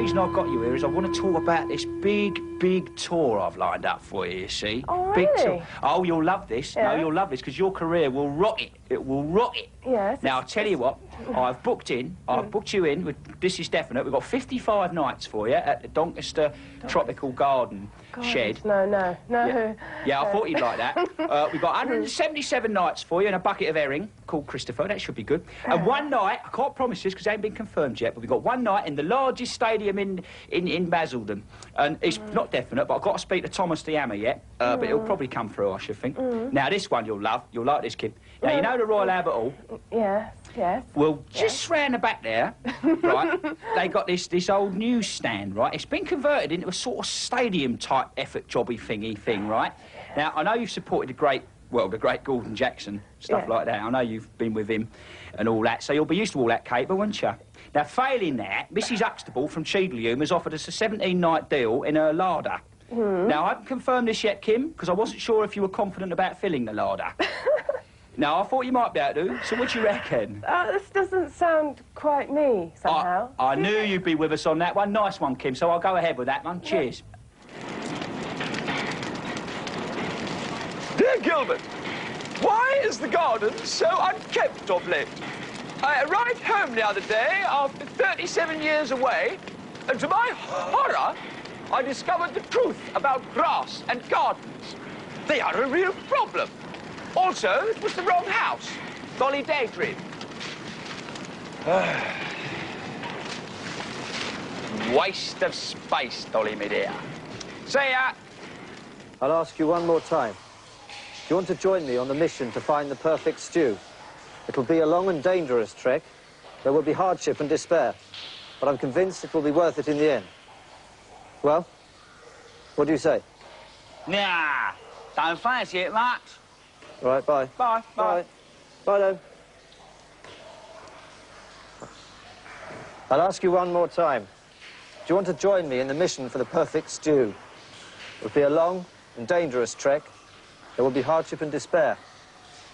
reason I've got you here is I want to talk about this big, big tour I've lined up for you, you see? Oh, Big tour. Oh, you'll love this. No, you'll love this, because your career will rock It It will rocket. Yes. Now, I'll tell you what, I've booked in, I've mm. booked you in, with, this is definite, we've got 55 nights for you at the Doncaster Tropical Garden Shed. No, no, no. Yeah, yeah I thought you'd like that. Uh, we've got mm. 177 nights for you and a bucket of herring called Christopher. That should be good. And ah. one night, I can't promise this because it ain't been confirmed yet, but we've got one night in the largest stadium in, in, in Basildon. And it's mm. not definite, but I've got to speak to Thomas the Hammer yet. Uh, But he'll probably come through, I should think. Now, this one you'll love. You'll like this, kid. Now, you know the Royal Albert Hall? Yes, yes. Well, just round the back there, right, they got this, this old newsstand, right? It's been converted into a sort of stadium-type effort jobby thingy thing, right? Now, I know you've supported the great, well, the great Gordon Jackson, stuff Yeah. like that. I know you've been with him and all that, so you'll be used to all that caper, won't you? Now, failing that, Mrs Huxtable from Cheadle Hulme has offered us a 17-night deal in her larder. Hmm. Now, I haven't confirmed this yet, Kim, because I wasn't sure if you were confident about filling the larder. now, I thought you might be able to, so what do you reckon? Uh, this doesn't sound quite me, somehow. I, I knew you'd be with us on that one. Nice one, Kim. So I'll go ahead with that one. Cheers. Dear Gilbert, why is the garden so unkempt of late? I arrived home the other day after 37 years away, and to my horror, I discovered the truth about grass and gardens. They are a real problem. Also, it was the wrong house. Dolly Daydream. Waste of space, Dolly, me dear. See ya. Uh, I'll ask you one more time. Do you want to join me on the mission to find the perfect stew? It'll be a long and dangerous trek. There will be hardship and despair. But I'm convinced it will be worth it in the end. Well, what do you say? Nah, don't fancy it much. All right, bye. Bye, bye. Bye, then. I'll ask you one more time. Do you want to join me in the mission for the perfect stew? It'll be a long and dangerous trek. There will be hardship and despair.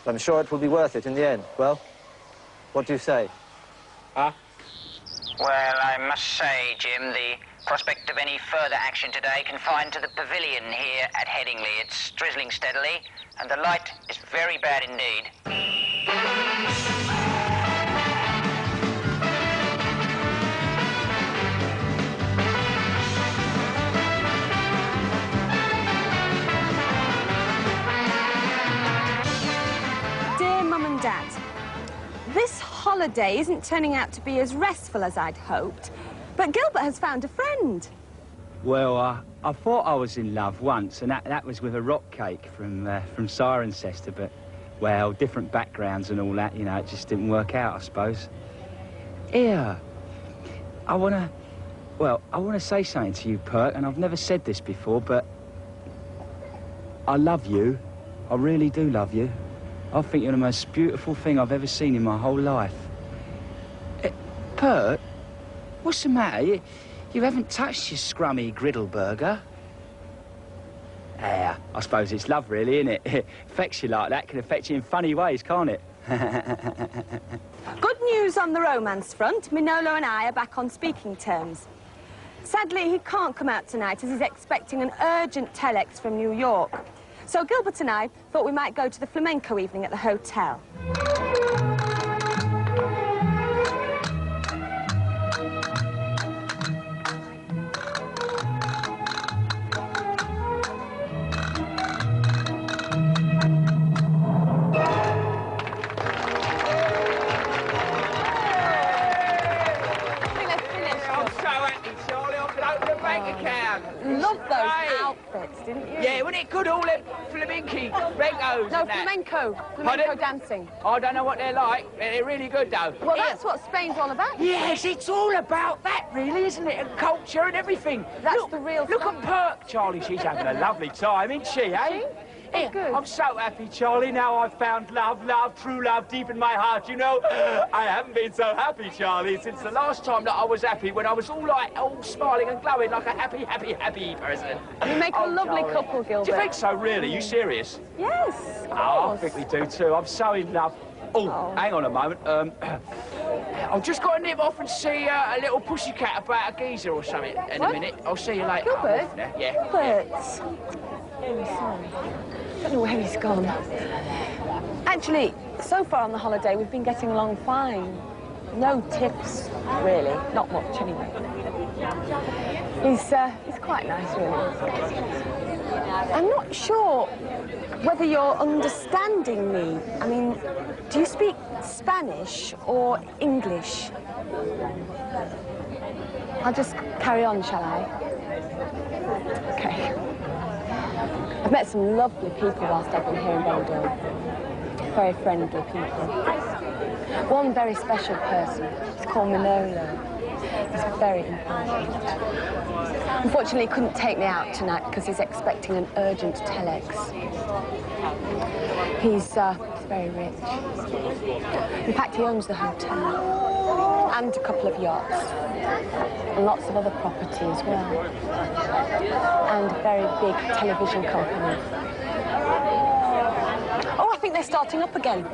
But I'm sure it will be worth it in the end. Well, what do you say? Huh? Well, I must say, Jim, the prospect of any further action today confined to the pavilion here at Headingley. It's drizzling steadily, and the light is very bad indeed. Dear Mum and Dad, this holiday isn't turning out to be as restful as I'd hoped, but Gilbert has found a friend. Well, uh, I thought I was in love once, and that, that was with a rock cake from, uh, from Cirencester, but, well, different backgrounds and all that, you know, it just didn't work out, I suppose. Here, I want to, well, I want to say something to you, Perk, and I've never said this before, but I love you. I really do love you. I think you're the most beautiful thing I've ever seen in my whole life. Eh, Perk, what's the matter? You, you haven't touched your scrummy griddle burger. Yeah, I suppose it's love, really, isn't it? affects you like that can affect you in funny ways, can't it? Good news on the romance front. Manolo and I are back on speaking terms. Sadly, he can't come out tonight as he's expecting an urgent telex from New York. So Gilbert and I thought we might go to the flamenco evening at the hotel. Outfits, didn't you? Yeah, wasn't it good, all them flamenco, rencos No, that? flamenco. Pardon? Dancing. I don't know what they're like. They're really good, though. Well, Here. that's what Spain's all about. Yes, it's all about that, really, isn't it? And culture and everything. That's look, the real Look stuff. at Perk, Charlie. She's having a lovely time, isn't she, eh? Oh, Here, good. I'm so happy, Charlie. Now I've found love, love, true love deep in my heart. You know, I haven't been so happy, Charlie, since the last time that I was happy, when I was all like, all smiling and glowing like a happy, happy, happy person. You make a Oh, lovely Charlie. couple, Do you Gilbert. think so, really? you serious? Yes, Oh, I think we do too. I'm so in love. Oh, Oh. hang on a moment. Um, I've just got to nip off and see uh, a little pussycat about a geezer or something in What? a minute. I'll see you later. Gilbert? Now. Yeah. Gilbert. Oh, sorry. I don't know where he's gone. Actually, so far on the holiday, we've been getting along fine. No tips, really. Not much, anyway. He's, uh, he's quite nice, really. I'm not sure whether you're understanding me. I mean, do you speak Spanish or English? I'll just carry on, shall I? Okay. I've met some lovely people whilst I've been here in Bordeaux. Very friendly people. One very special person. He's called Manolo. He's very important. Unfortunately, he couldn't take me out tonight because he's expecting an urgent telex. He's, uh, very rich. In fact, he owns the hotel and a couple of yachts and lots of other property as well. And a very big television company. Oh, I think they're starting up again.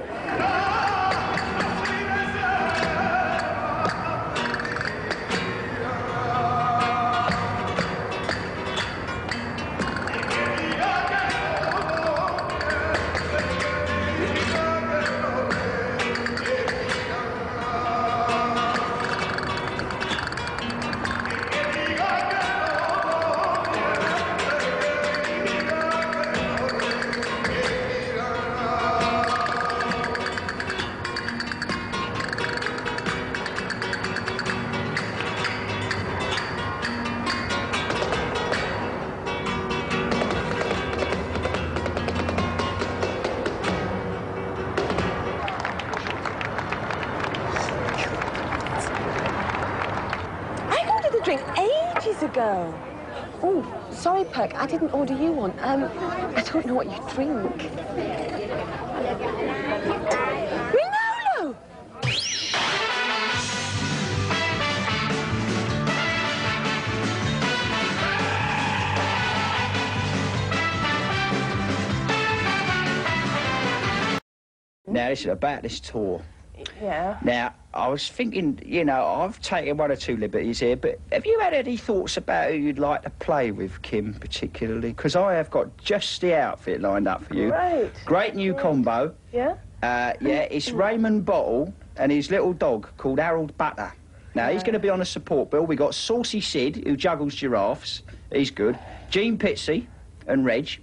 Sorry, Perk, I didn't order you one. Um, I don't know what you drink. Manolo! Now, listen, about this tour. Yeah. Now, I was thinking, you know, I've taken one or two liberties here, but have you had any thoughts about who you'd like to play with, Kim, particularly? Because I have got just the outfit lined up for you. Great. Great new combo. Yeah? Uh, yeah, it's Raymond Bottle and his little dog called Harold Butter. Now, he's going to be on a support bill. We've got Saucy Sid, who juggles giraffes. He's good. Gene Pitsy and Reg.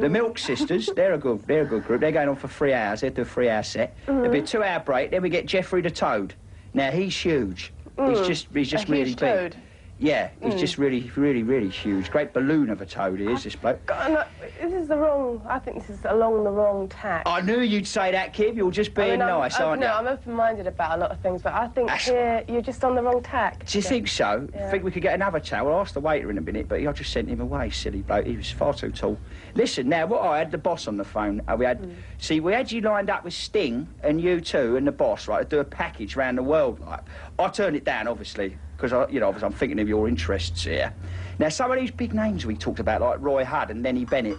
The Milk Sisters, they're a good, they're a good group. They're going on for three hours. They do a three-hour set. There'll be uh-huh. a two-hour break. Then we get Jeffrey the Toad. Now he's huge. He's mm. just, he's just A really big. Yeah, he's just really, really, really huge. Great balloon of a toad he is, this bloke. God, no, this is the wrong. I think this is along the wrong tack. I knew you'd say that, Kim. You're just being I mean, nice, I'm, aren't no, you? I'm open-minded about a lot of things, but I think That's- here you're just on the wrong tack. Do you think so? Yeah. Think we could get another towel? I'll ask the waiter in a minute, but I just sent him away, silly bloke. He was far too tall. Listen, now, what I had the boss on the phone. Uh, we had, Hmm. see, we had you lined up with Sting and U2 and the boss, right, to do a package round the world, like. I turned it down, obviously, because I, you know, obviously I'm thinking of your interests here. Now, some of these big names we talked about, like Roy Hudd and Lennie Bennett,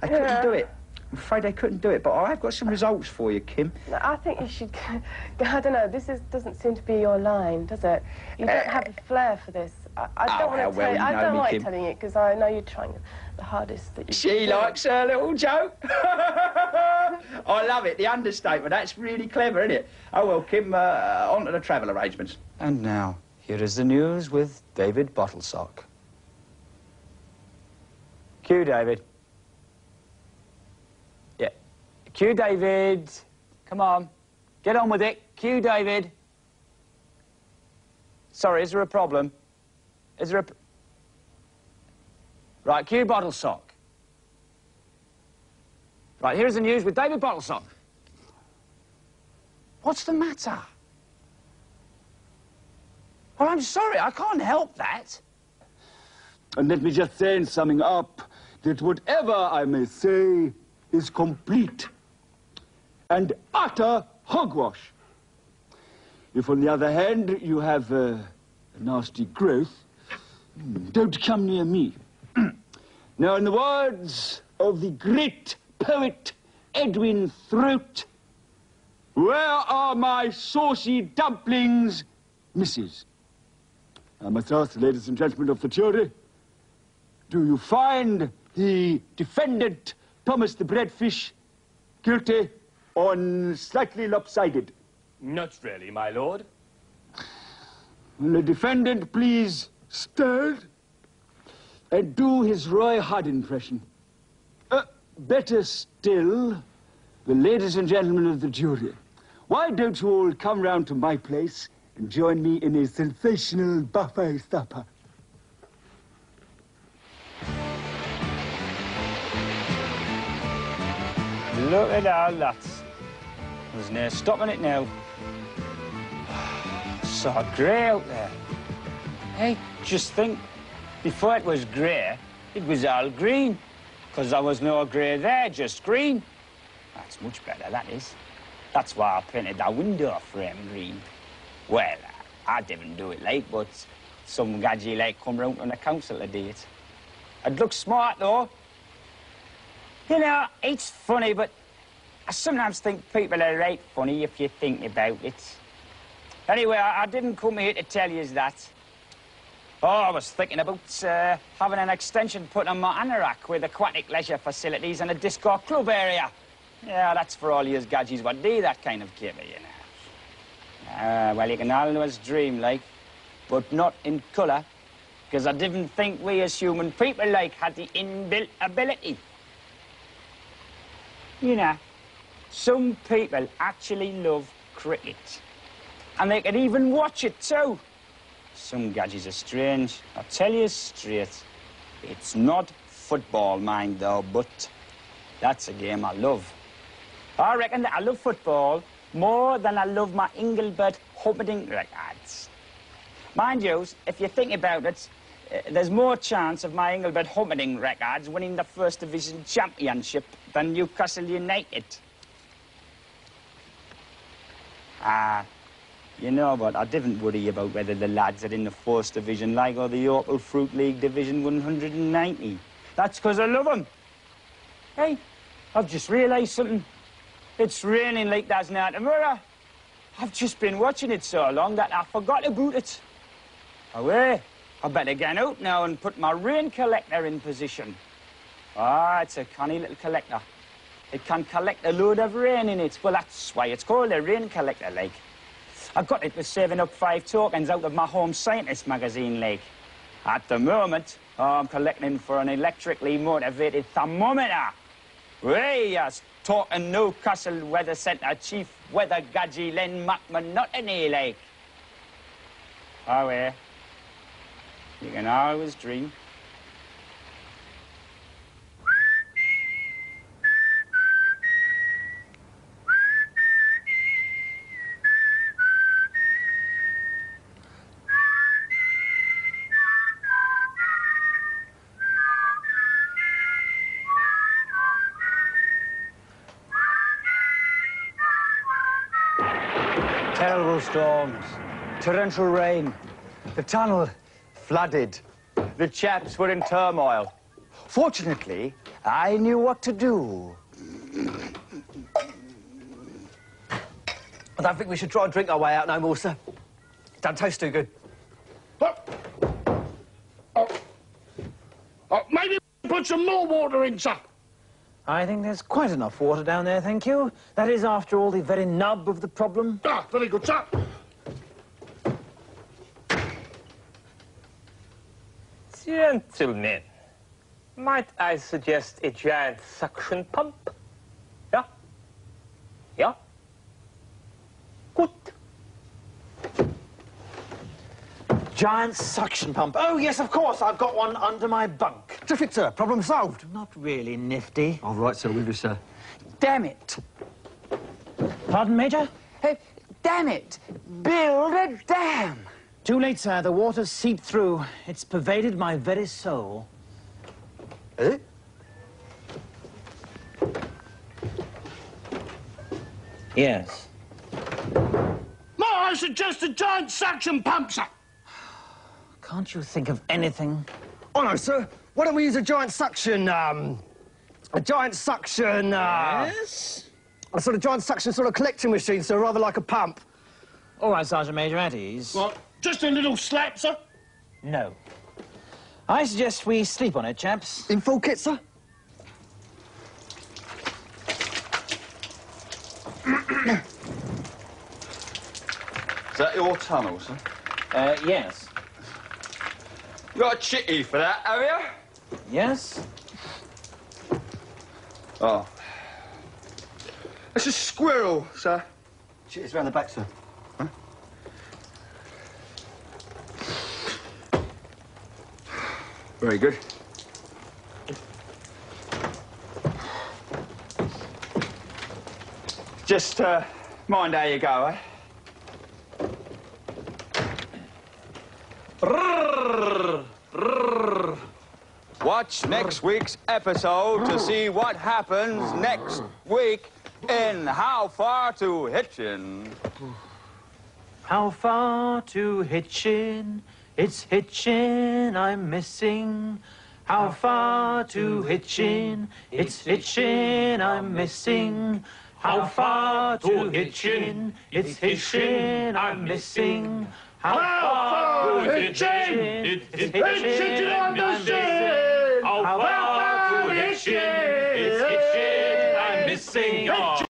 they couldn't Yeah. do it. I'm afraid they couldn't do it, but I have got some results for you, Kim. No, I think you should. I don't know. This is, doesn't seem to be your line, does it? You don't have a flair for this. I, I Oh, don't want how to well tell you I know don't me, like Kim. telling it because I know you're trying the hardest that you. She can do. likes her little joke. I love it, the understatement. That's really clever, isn't it? Oh, well, Kim, uh, on to the travel arrangements. And now, here is the news with David Bottlesock. Cue, David. Yeah. Cue, David. Come on. Get on with it. Cue, David. Sorry, is there a problem? Is there a... Right, cue Bottlesock. Right, here's the news with David Bottlesock. What's the matter? Well, I'm sorry, I can't help that. And let me just say in summing up that whatever I may say is complete and utter hogwash. If, on the other hand, you have a nasty growth, don't come near me. now, in the words of the great poet Edwin Throat, Where are my saucy dumplings, Mrs.? I must ask, ladies and gentlemen of the jury, do you find the defendant, Thomas the Breadfish, guilty or slightly lopsided? Not really, my lord. Will the defendant please stand and do his Roy Hudd impression? Uh, better still, the ladies and gentlemen of the jury, why don't you all come round to my place and join me in a sensational buffet supper? Look at all that. There's no stopping it now. So grey out there. Hey, just think, before it was grey, it was all green. Because there was no grey there, just green. That's much better, that is. That's why I painted that window frame green. Well, I didn't do it like, but some gadgy like come round on the council to do. It looks smart, though. You know, it's funny, but I sometimes think people are right funny if you think about it. Anyway, I, didn't come here to tell you that. Oh, I was thinking about uh, having an extension put on my anorak with aquatic leisure facilities and a disco club area. Yeah, that's for all you gadgies what do that kind of kiver, you know. Ah, well, you can always dream, like, but not in colour, because I didn't think we as human people, like, had the inbuilt ability. You know, some people actually love cricket. And they can even watch it too. Some gadgets are strange. I'll tell you straight. It's not football, mind though, but that's a game I love. I reckon that I love football more than I love my Engelbert Humperdinck records. Mind you, if you think about it, uh, there's more chance of my Engelbert Humperdinck records winning the First Division Championship than Newcastle United. Ah, you know what? I didn't worry about whether the lads are in the First Division League or the Opal Fruit League Division 190. That's because I love 'em. Hey, I've just realised something. It's raining like there's now tomorrow. I've just been watching it so long that I forgot about it. Away. I better get out now and put my rain collector in position. Ah, it's a canny little collector. It can collect a load of rain in it. Well, that's why it's called a rain collector, like. I got it for saving up five tokens out of my Home Scientist magazine, like. At the moment, I'm collecting for an electrically motivated thermometer. Hey, yes, talking Newcastle Weather Centre Chief Weather Gadgy Len McMonotony, like. Oh, yeah. You can always dream. Storms, torrential rain, the tunnel flooded. The chaps were in turmoil. Fortunately, I knew what to do. I don't think we should try and drink our way out no more, sir. Don't taste too good. Oh. Oh. Oh, maybe put some more water in, sir. I think there's quite enough water down there, thank you. That is, after all, the very nub of the problem. Ah, very good, sir. Gentlemen, might I suggest a giant suction pump? Yeah? Yeah? Good. Giant suction pump. Oh, yes, of course. I've got one under my bunk. Terrific, sir. Problem solved. Not really nifty. All right, sir. With you, sir. Damn it! Pardon, Major? Hey, damn it! Build a dam! Too late, sir. The water's seeped through. It's pervaded my very soul. Eh? Yes. No, I suggest a giant suction pump, sir. Can't you think of anything? Oh, no, sir. Why don't we use a giant suction, um... A giant suction, uh... Yes? A sort of giant suction sort of collecting machine, sir, rather like a pump. All right, Sergeant Major, at ease. What? Just a little slap, sir? No. I suggest we sleep on it, chaps. In full kit, sir? Is that your tunnel, sir? Uh, yes. You got a chitty for that, have you? Yes? Oh. It's a squirrel, sir. It's round the back, sir. Very good. Just uh, mind how you go, eh? Watch next week's episode to see what happens next week in How Far to Hitchin. How far to Hitchin? It's Hitchin I'm missing. How far to Hitchin? It's Hitchin I'm missing. How far to Hitchin? It's Hitchin I'm missing. How far to Hitchin? It's Hitchin I'm missing. How far to Hitchin? It's Hitchin I'm missing.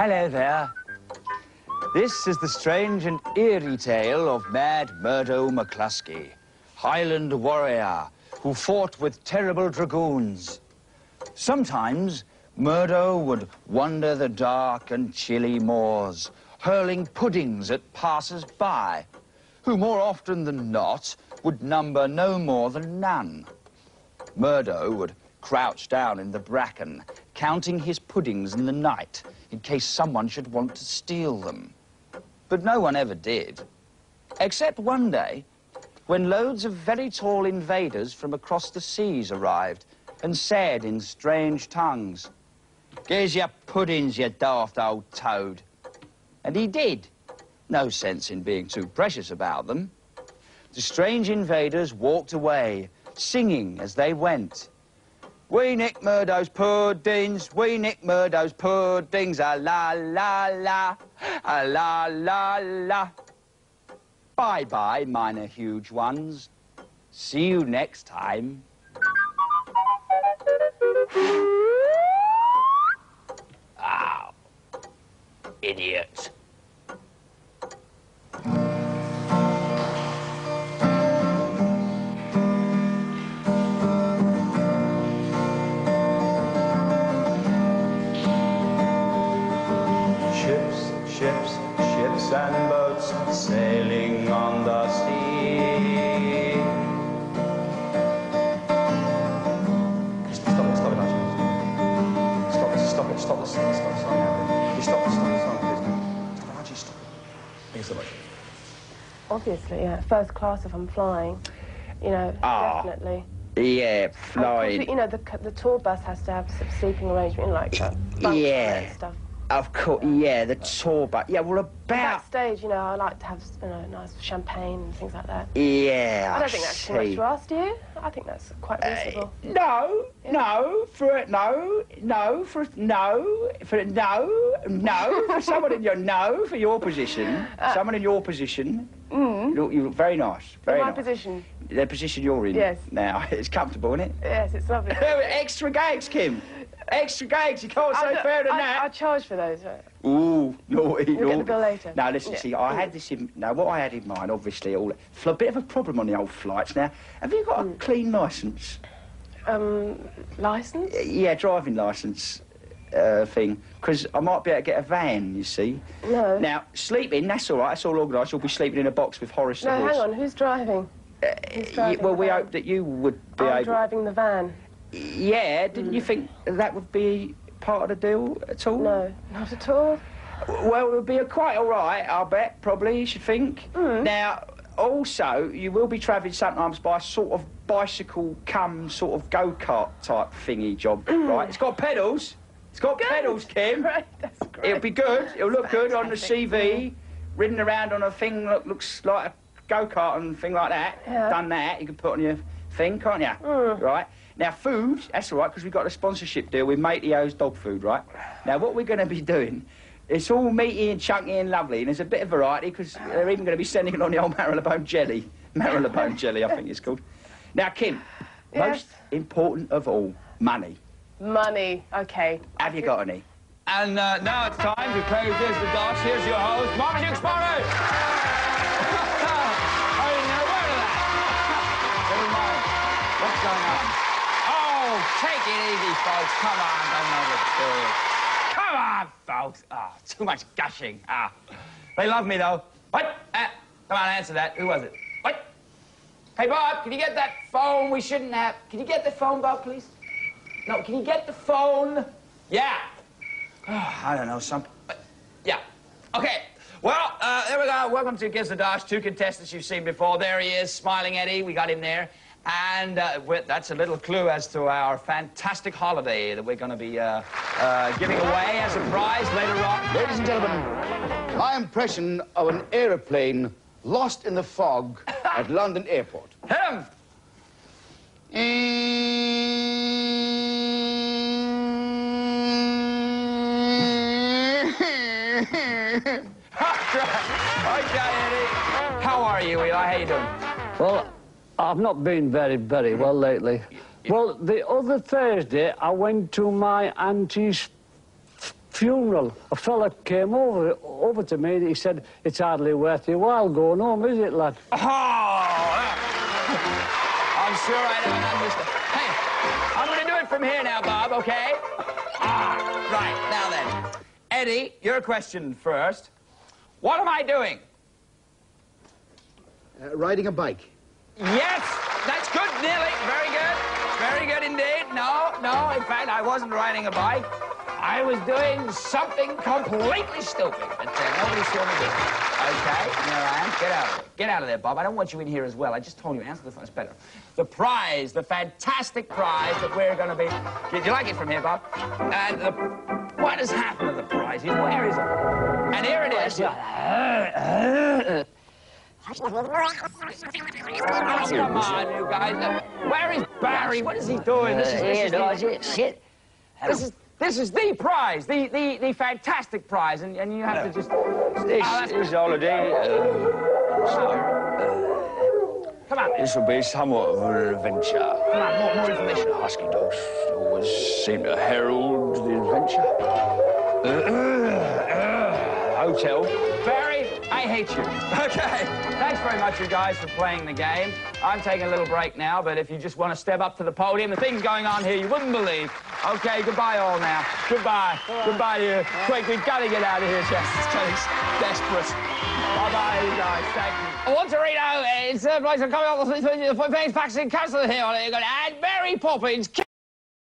Hello there. This is the strange and eerie tale of Mad Murdo McCluskey, Highland warrior who fought with terrible dragoons. Sometimes Murdo would wander the dark and chilly moors, hurling puddings at passers-by, who more often than not would number no more than none. Murdo would crouch down in the bracken, counting his puddings in the night in case someone should want to steal them. But no one ever did. Except one day, when loads of very tall invaders from across the seas arrived and said in strange tongues, Here's your puddings, you daft old toad. And he did. No sense in being too precious about them. The strange invaders walked away, singing as they went. We nick Murdo's puddings, we nick Murdo's puddings, a la la la, a la la la. Bye bye, minor huge ones. See you next time. Ow. Idiot. Ships and boats sailing on the sea. Stop it, stop it, Archie. Stop it, stop it, stop the song, stop the song now. You stop the stop the song, please. Stop it, Archie, stop it. Thanks so much. Obviously, yeah. First class if I'm flying. You know, Ah, definitely. Yeah, Of course, flying. you know, the, the tour bus has to have some sleeping arrangement, like that. bunk Yeah. and stuff. Of course, yeah, the tour bus. Yeah, well, about. Backstage, you know, I like to have, you know, nice champagne and things like that. Yeah, I don't think that's too much to ask, do you? I think that's quite reasonable. No, no, for it, no, no, for it, no, for it, no, no, for someone in your no, for your position, someone in your position. Mm. You look, you look very nice, very In my nice. position. The position you're in Yes. now, it's comfortable, isn't it? Yes, it's lovely. Extra gags, Kim. Extra gags. You can't I say fairer than I, that. I charge for those. right? Ooh, naughty, get naughty. the bill later. Now, listen, Yeah. see, I had this in... Now, what I had in mind, obviously, all... For a bit of a problem on the old flights. Now, have you got a Mm. clean licence? Um, license? Yeah, driving licence uh, thing. Because I might be able to get a van, you see. No. Now, sleeping, that's all right. That's all organised. You'll be sleeping in a box with Horace no, hang on. Who's driving? Who's Y- driving well, we van? hope that you would be I'm able... driving the van. Yeah, didn't you mm. think that would be part of the deal at all? No, not at all. Well, it would be quite all right, I'll bet, probably, you should think. Mm. Now, also, you will be travelling sometimes by a sort of bicycle come sort of go-kart type thingy job, mm. right? It's got pedals. It's got pedals, Kim. Great, that's great. It'll be good. It'll look good on the CV. Ridden around on a thing that looks like a go-kart and thing like that. Yeah. Done that. You can put on your thing, can't you? Mm. Right. Now, food, that's all right, because we've got a sponsorship deal with Mateo's Dog Food, right? Now, what we're going to be doing, it's all meaty and chunky and lovely, and there's a bit of variety, because they're even going to be sending it on the old Marylebone jelly. Marylebone jelly, I think it's called. Now, Kim, Yes? most important of all, money. Money. Okay. Have you got any? And uh, now it's time to play Here's the Dots. Here's your host, Marmaduke Sparrow. It easy, folks. Come on, don't overdo it. Come on, folks. Ah, too much gushing. Ah, they love me though. What? Uh, come on, answer that. Who was it? What? Hey, Bob, can you get that phone? We shouldn't have. Can you get the phone, Bob, please? No, can you get the phone? Yeah. Oh, I don't know, some... Yeah. Okay. Well, uh, there we go. Welcome to Kiss the Dosh. Two contestants you've seen before. There he is, Smiling Eddie. We got him there. And uh, that's a little clue as to our fantastic holiday that we're going to be uh, uh, giving away as a prize later on. Ladies and gentlemen, my impression of an aeroplane lost in the fog at London Airport. Him! okay, Eddie. How are you, Eli? How you doing? Well, I've not been very, very well lately. Well, the other Thursday, I went to my auntie's funeral. A fella came over over to me and he said, it's hardly worth your while going home, is it, lad? Oh, I'm sure I don't understand. Hey, I'm going to do it from here now, Bob, okay? Ah, right, now then. Eddie, your question first. What am I doing? Uh, riding a bike. Yes, that's good, nearly. Very good. Very good indeed. No, no, in fact, I wasn't riding a bike. I was doing something completely stupid that uh, nobody saw me do. Okay, there I am. Get out of there. Get out of there, Bob. I don't want you in here as well. I just told you, answer the phone. It's better. The prize, the fantastic prize that we're going to be... Did you like it from here, Bob? And the... What has happened to the prize? Where is it? And here it is. Come on, you guys. Where is Barry? What is he doing? This is, this is, the, shit. this is, this is the prize, the, the, the fantastic prize, and, and you have to just... This Oh, is holiday. Uh, Come on. this will be somewhat of an adventure. Come on, more, more information. Husky dogs always seem to herald the adventure. Uh, uh, uh, hotel. Barry, I hate you. Okay. Thanks very much, you guys, for playing the game. I'm taking a little break now, but if you just want to step up to the podium, the things going on here you wouldn't believe. Okay, goodbye all now. Goodbye. Goodbye to you. Quick, we've got to get out of here, Jess. It's getting desperate. Bye-bye, you guys. Thank you. I want to read out, uh, it's I'm coming up with the famous vaccine council here, and Mary Poppins.